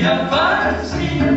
minha paz, minha